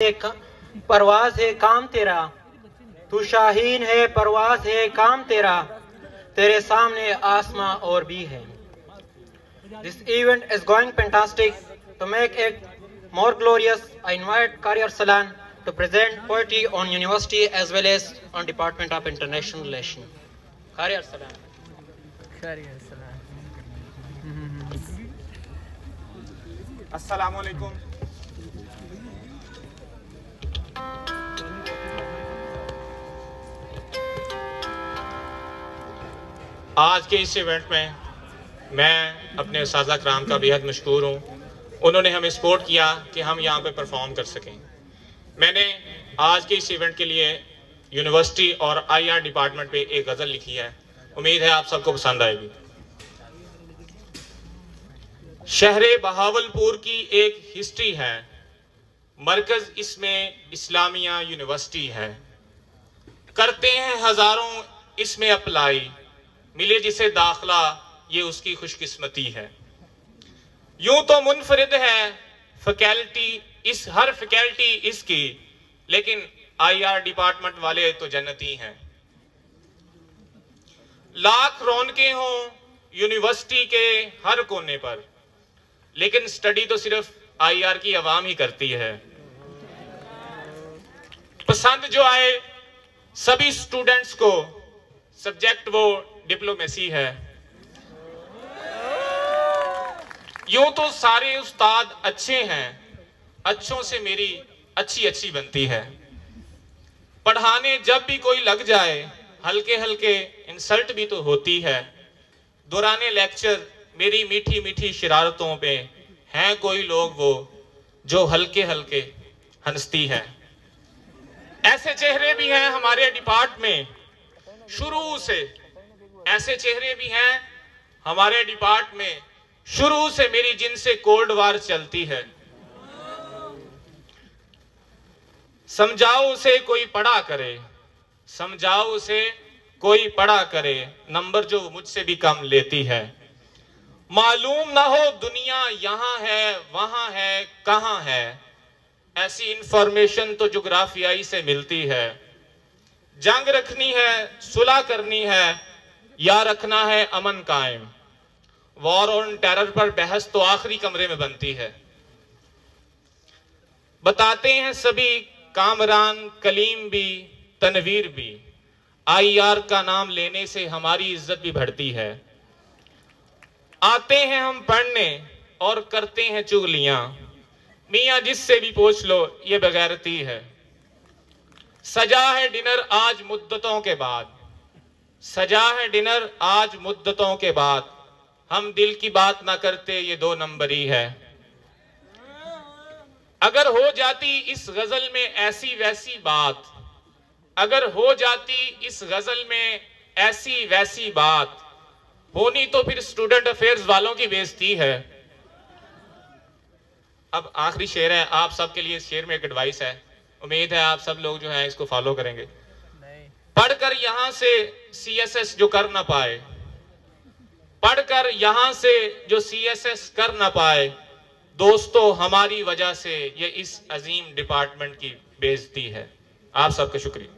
परवाज है काम तेरा। तू शाहीन है परवाज है काम तेरा। तेरे सामने आसमा और भी है। This event is going fantastic to make एक मोर ग्लोरियस आई इनवाइट करियर सलान to present poetry on university as well as on department of international relation career सलान करियर सलान अस्सलाम वालेकुम आज के इस इवेंट में मैं अपने साजा कराम का बेहद मशहूर हूँ। उन्होंने हमें सपोर्ट किया कि हम यहाँ पे परफॉर्म कर सकें। मैंने आज के इस इवेंट के लिए यूनिवर्सिटी और आईआर डिपार्टमेंट पे एक गज़ल लिखी है। उम्मीद है आप सबको पसंद आएगी। शहर बहावलपुर की एक हिस्ट्री है। मरकज इसमें इस्लामिया यूनिवर्सिटी है। करते हैं हज़ारों इसमें अप्लाई मिले जिसे दाखला, ये उसकी खुशकिस्मती है। यूँ तो मुनफरिद है, फैकल्टी इस, हर फैकल्टी इसकी, लेकिन आईआर डिपार्टमेंट वाले तो जन्नती हैं। लाख रौनके हों, यूनिवर्सिटी के हर कोने पर, लेकिन स्टडी तो सिर्फ़ आईआर की आवाम ही करती है। पसंद जो आए, सभी स्टूडेंट्स को सब्जेक्ट वो डिप्लोमेसी है। यूँ तो सारे उस्ताद अच्छे हैं, अच्छों से मेरी अच्छी अच्छी बनती है। पढ़ाने जब भी कोई लग जाए, हल्के हल्के इंसल्ट भी तो होती है। दौराने लेक्चर मेरी मीठी मीठी शरारतों पे हैं कोई लोग वो, जो हल्के हल्के हंसती है। ऐसे चेहरे भी हैं हमारे डिपार्ट में शुरू से ऐसे चेहरे भी हैं हमारे डिपार्ट में, शुरू से मेरी जिनसे कोल्ड वार चलती है। समझाओ उसे कोई पढ़ा करे, समझाओ उसे कोई पढ़ा करे, नंबर जो मुझसे भी कम लेती है। मालूम ना हो दुनिया यहाँ है, वहाँ है, कहाँ है, ऐसी इंफॉर्मेशन तो जोग्राफियाई से मिलती है। जंग रखनी है, सुलह करनी है, या रखना है अमन कायम। वॉर ऑन टेरर पर बहस तो आखिरी कमरे में बनती है। बताते हैं सभी कामरान, कलीम भी, तनवीर भी, आईआर का नाम लेने से हमारी इज़्ज़त भी बढ़ती है। आते हैं हम पढ़ने और करते हैं चुगलियाँ। मियाँ, जिससे भी पूछ लो, ये बगैरती है। सजा है डिनर आज मुद्दतों के बाद। सजा है डिनर आज मुद्दतों के बाद। हम दिल की बात ना करते, ये दो नंबर ही है। अगर हो जाती इस गज़ल में ऐसी वैसी बात, अगर हो जाती इस गज़ल में ऐसी वैसी बात, होनी तो फिर स्टूडेंट अफेयर्स वालों की बेजती है। अब आखिरी शेर है, आप सबके लिए इस शेर में एक एडवाइस है। उम्मीद है आप सब लोग जो है इसको फॉलो करेंगे। पढ़कर यहाँ से सीएसएस जो कर ना पाए पढ़कर यहाँ से जो सीएसएस कर ना पाए दोस्तों हमारी वजह से ये इस अजीम डिपार्टमेंट की बेजती है। आप सबका शुक्रिया।